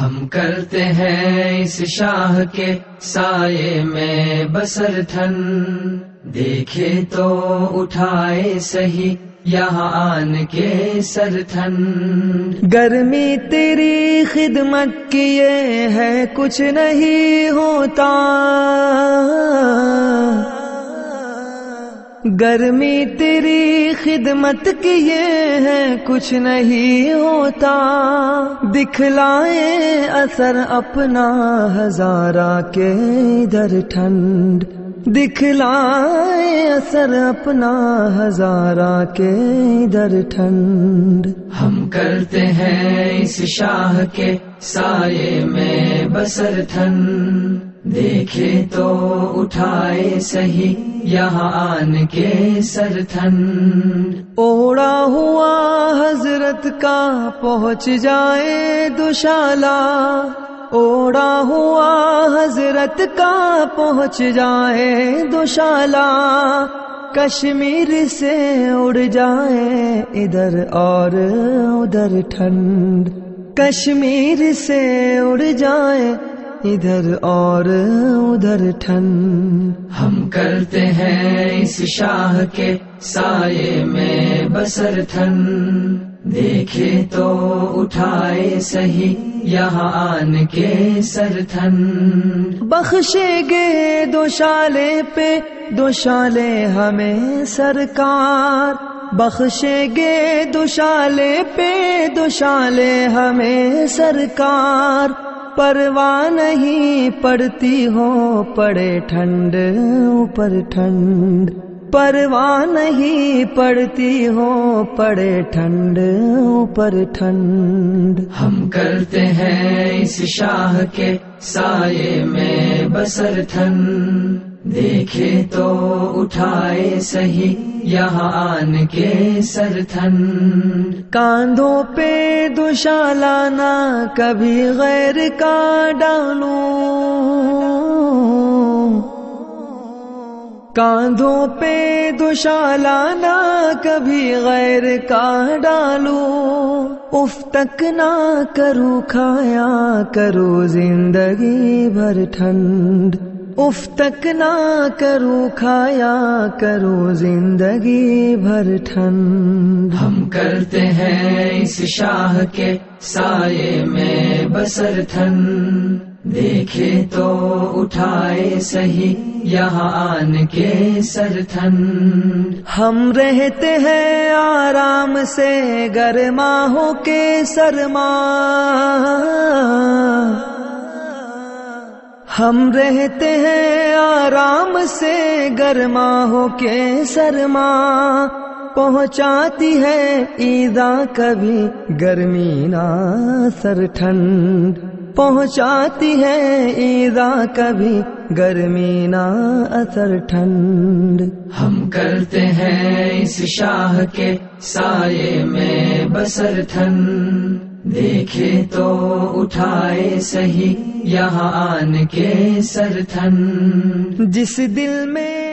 ہم کرتے ہیں اس شاہ کے سائے میں بسر تھن دیکھے تو اٹھائے سہی یہاں آن کے سر تھن گرمی تیری خدمت کی یہ ہے کچھ نہیں ہوتا۔ گرمی تیری خدمت کی یہ ہے، کچھ نہیں ہوتا۔ دکھلائے اثر اپنا ہزارہ کے ادھر ٹھنڈ۔ دکھلائے اثر اپنا ہزارہ کے ادھر ٹھنڈ۔ ہم کرتے ہیں اس شاہ کے سائے میں بسر تھن۔ دیکھے تو اٹھائے سہی یہاں آن کے سر تھن۔ اوڑا ہوا حضرت کا پہنچ جائے دشالا۔ اوڑا ہوا حضرت کا پہنچ جائے دشالا۔ کشمیر سے اڑ جائے ادھر اور ادھر ٹھنڈ۔ کشمیر سے اڑ جائے ادھر اور ادھر ٹھنڈ ہم کرتے ہیں اس شاہ کے سائے میں بسر تھن دیکھے تو اٹھائے سہی یہاں آن کے سر تھن بخشے گے دو شالے پہ دو شالے ہمیں سرکار۔ بخشے گے دو شالے پہ دو شالے ہمیں سرکار۔ پرواہ نہیں پڑتی ہو، پڑے ٹھنڈ، اوپر ٹھنڈ۔ پرواہ نہیں پڑتی ہو، پڑے ٹھنڈ، اوپر ٹھنڈ۔ ہم کرتے ہیں اس شاہ کے سائے میں بسر تھن۔ دیکھے تو اٹھائے سہی یہاں آن کے سر تھن۔ کاندھوں پہ دوشالانا کبھی غیر کا ڈالوں۔ کاندھوں پہ دوشالانا کبھی غیر کا ڈالو اف تک نہ کرو کھایا کرو زندگی بھر ٹھنڈ۔ اف تک نہ کرو کھایا کرو زندگی بھر ٹھنڈ۔ ہم کرتے ہیں اس شاہ کے سائے میں بسر تھن دیکھے تو اٹھائے سہی یہاں آن کے سر تھن ہم رہتے ہیں آرام سے گرما ہو کے سرما۔ ہم رہتے ہیں آرام سے گرما ہو کے سرما پہنچاتی ہے عیدا کبھی گرمی نا سر ٹھنڈ پہنچاتی ہے عیدا کبھی گرمی نا اثر ٹھنڈ ہم کرتے ہیں اس شاہ کے سائے میں بسر تھن دیکھے تو اٹھائے سہی یہاں آن کے سر تھن۔ جس دل میں